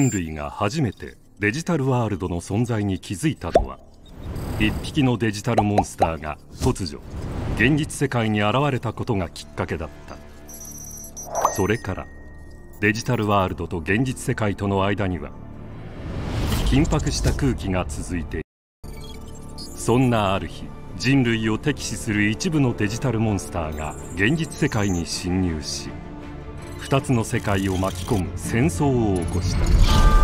人類が初めてデジタルワールドの存在に気づいたのは一匹のデジタルモンスターが突如現実世界に現れたことがきっかけだった。それからデジタルワールドと現実世界との間には緊迫した空気が続いてそんなある日人類を敵視する一部のデジタルモンスターが現実世界に侵入し2つの世界を巻き込む戦争を起こした。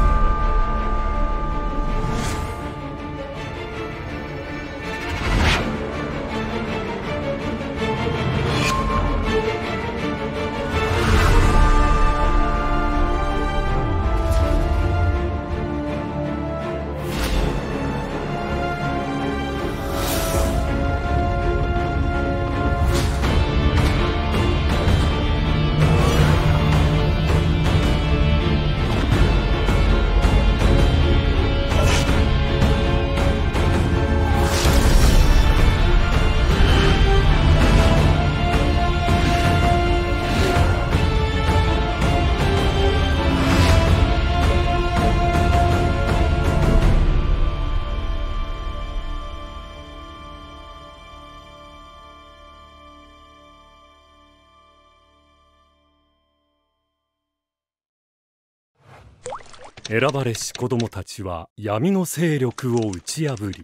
選ばれし子供たちは闇の勢力を打ち破り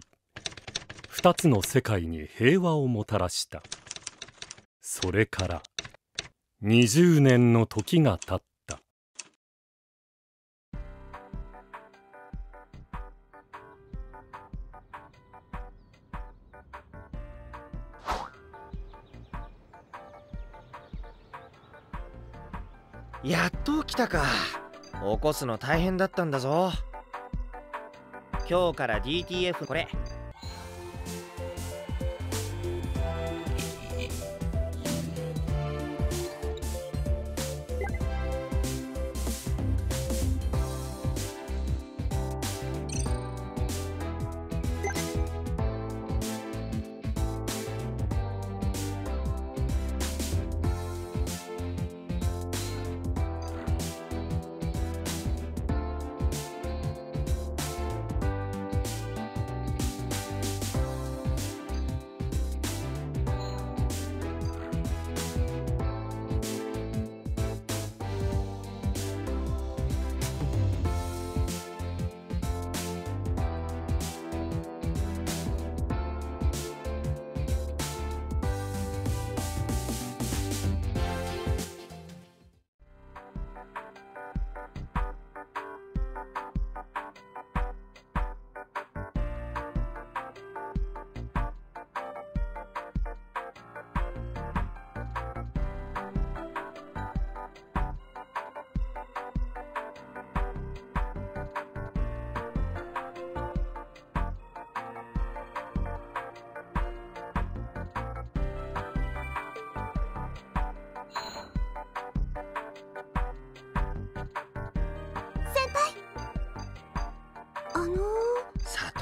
二つの世界に平和をもたらした。それから20年の時が経った。やっと起きたか。起こすの大変だったんだぞ。今日から DTF これ。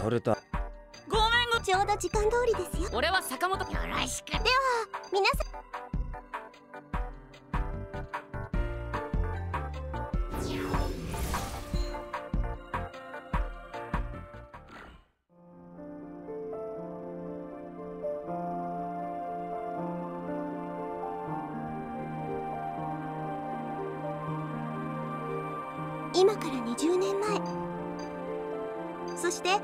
サトルとごめんごちょうど時間通りですよ。俺は坂本。よろしく。では皆さん。今から20年前そして2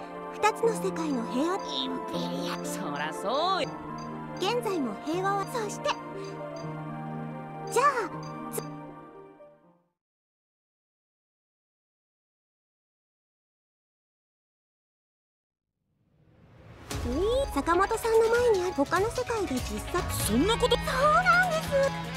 つの世界の平和。インペリア。そらそうよ。現在も平和はそして。じゃあつ坂本さんの前にある他の世界で実際。そんなこと。そうなんです「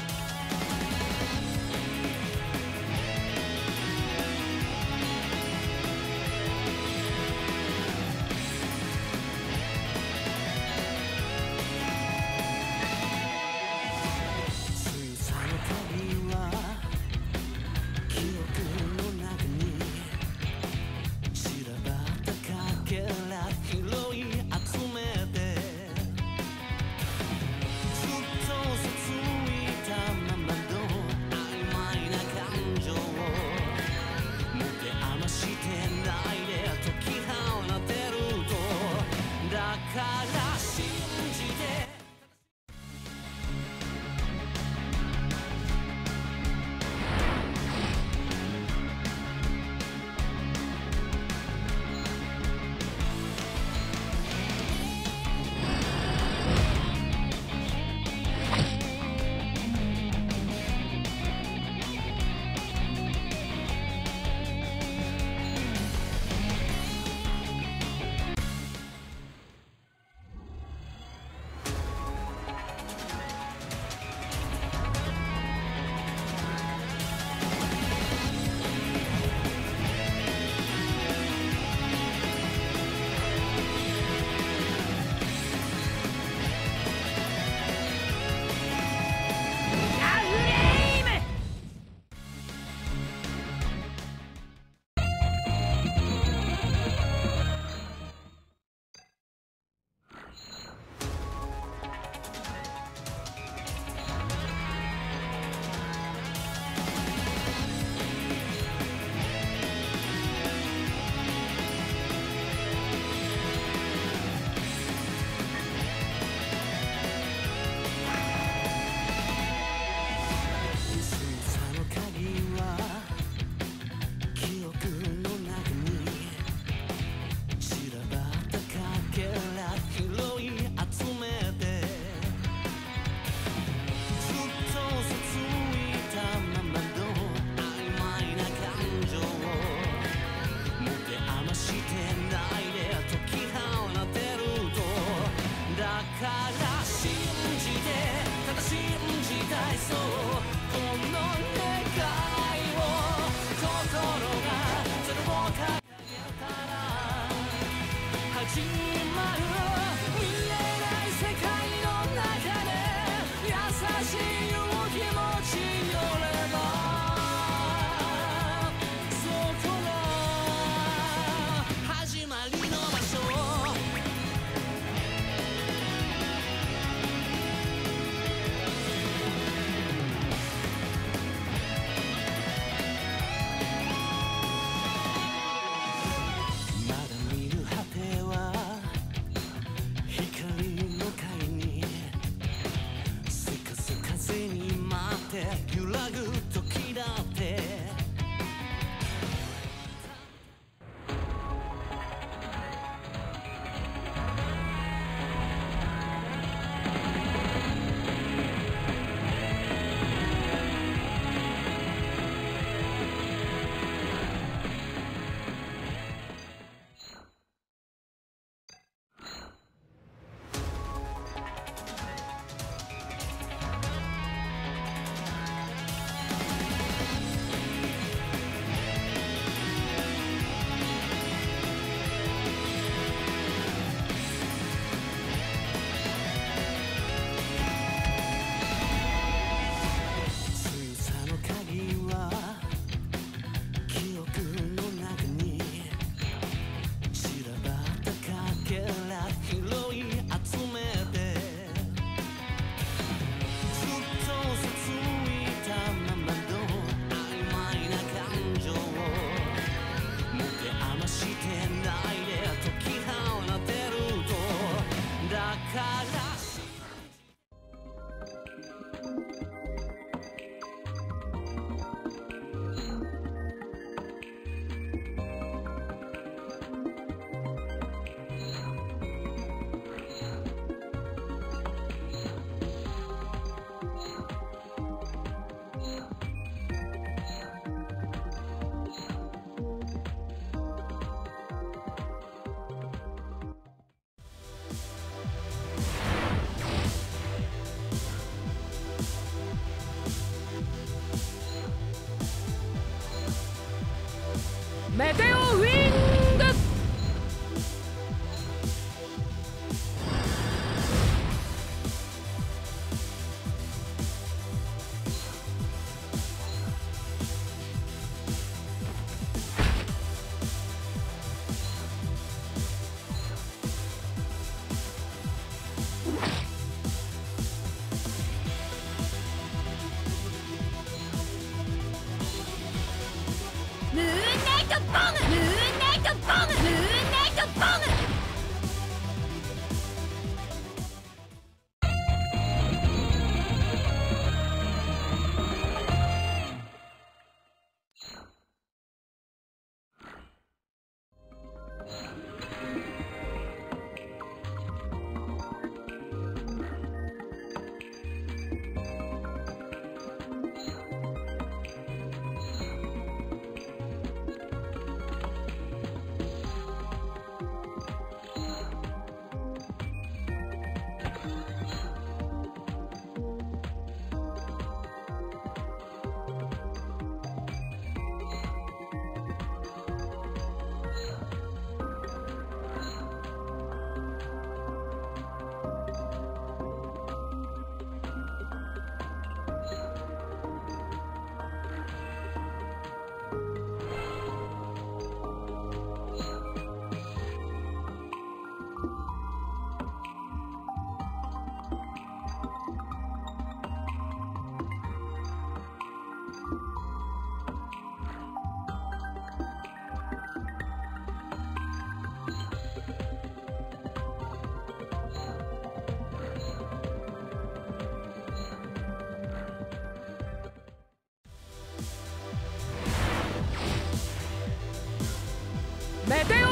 you トボムムーンナイトボムムーン ¡Meteo!